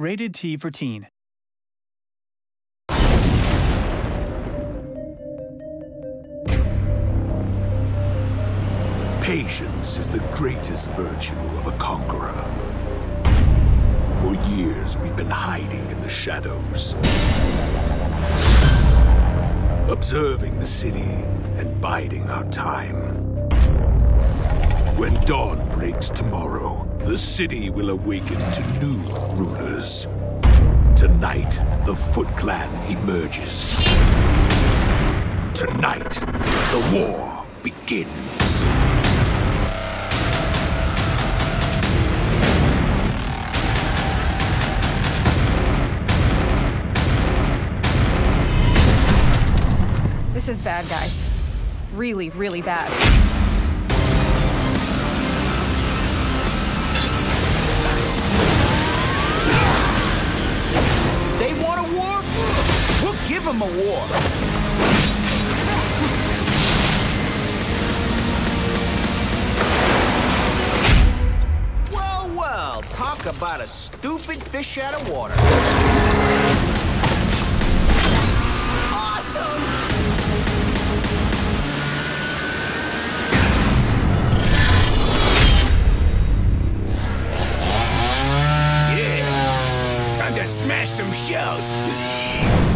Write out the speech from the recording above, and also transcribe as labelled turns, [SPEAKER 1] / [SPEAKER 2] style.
[SPEAKER 1] Rated T for Teen.
[SPEAKER 2] Patience is the greatest virtue of a conqueror. For years, we've been hiding in the shadows. Observing the city and biding our time. When dawn breaks tomorrow, the city will awaken to new rulers. Tonight, the Foot Clan emerges. Tonight, the war begins.
[SPEAKER 3] This is bad, guys. Really, really bad.
[SPEAKER 4] Give them a war. Well, well, talk about a stupid fish out of water. Awesome!
[SPEAKER 5] Yeah. Time to smash some shells.